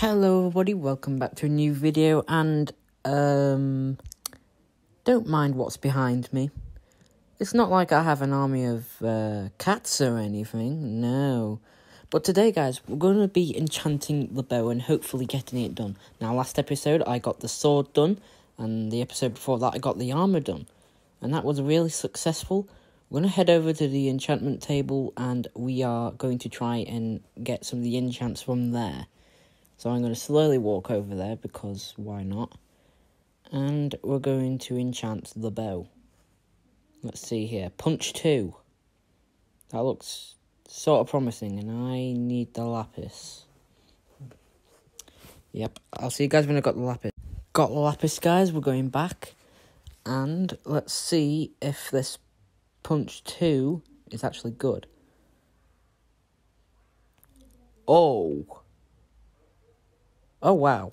Hello everybody, welcome back to a new video and um don't mind what's behind me. It's not like I have an army of uh, cats or anything, no. But today guys, we're going to be enchanting the bow and hopefully getting it done. Now last episode I got the sword done and the episode before that I got the armor done. And that was really successful. We're going to head over to the enchantment table and we are going to try and get some of the enchants from there. So I'm going to slowly walk over there because why not? And we're going to enchant the bow. Let's see here. Punch 2. That looks sort of promising and I need the lapis. Yep, I'll see you guys when I got the lapis. Got the lapis guys, we're going back. And let's see if this punch 2 is actually good. Oh. Oh, wow.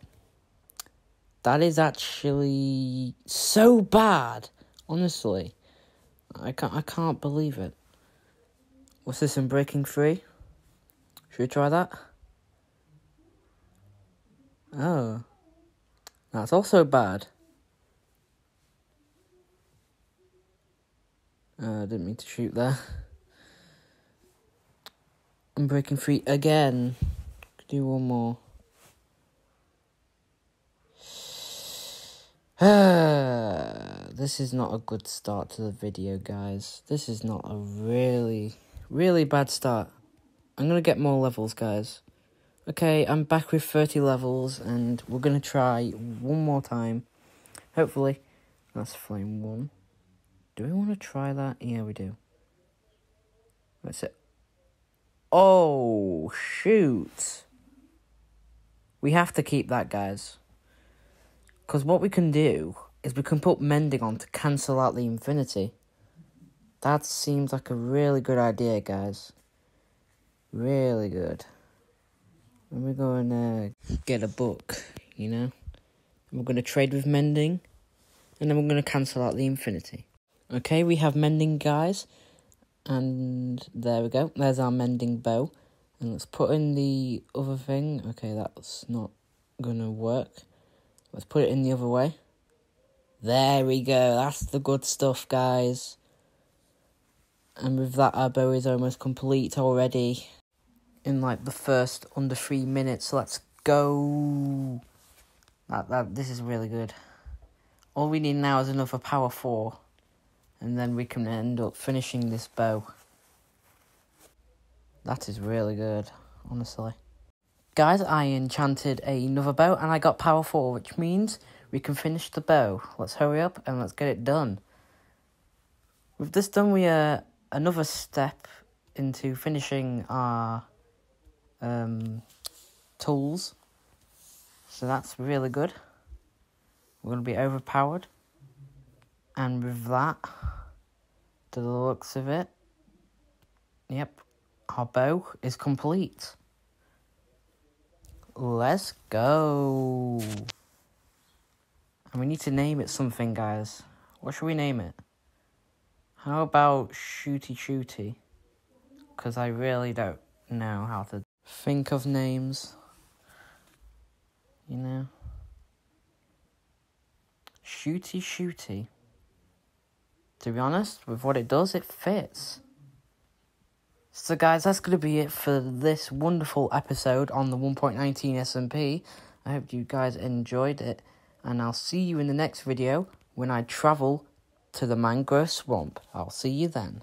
That is actually so bad. Honestly. I can't I can't believe it. What's this Unbreaking free? Should we try that? Oh. That's also bad. Uh, I didn't mean to shoot there. I'm breaking free again. Do one more. this is not a good start to the video, guys. This is not a really, really bad start. I'm to get more levels, guys. Okay, I'm back with 30 levels, and we're to try one more time. Hopefully, that's flame 1. Do we want to try that? Yeah, we do. That's it. Oh, shoot. We have to keep that, guys. Because what we can do is we can put mending on to cancel out the infinity. That seems like a really good idea, guys. Really good. And we're going to get a book, you know? And we're going to trade with mending. And then we're going to cancel out the infinity. Okay, we have mending, guys. And there we go. There's our mending bow. And let's put in the other thing. Okay, that's not going to work. Let's put it in the other way. There we go. That's the good stuff, guys. And with that, our bow is almost complete already. In like the first under three minutes. Let's go. That that this is really good. All we need now is another power four, and then we can end up finishing this bow. That is really good, honestly. Guys, I enchanted another bow and I got power 4, which means we can finish the bow. Let's hurry up and let's get it done. With this done, we are another step into finishing our um, tools. So that's really good. We're going to be overpowered. And with that, to the looks of it, yep, our bow is complete. Let's go. And we need to name it something, guys. What should we name it? How about Shooty Shooty? Because I really don't know how to think of names. You know? Shooty Shooty. To be honest, with what it does, it fits. So guys, that's going to be it for this wonderful episode on the 1.19 SMP. I hope you guys enjoyed it, and I'll see you in the next video when I travel to the mangrove swamp. I'll see you then.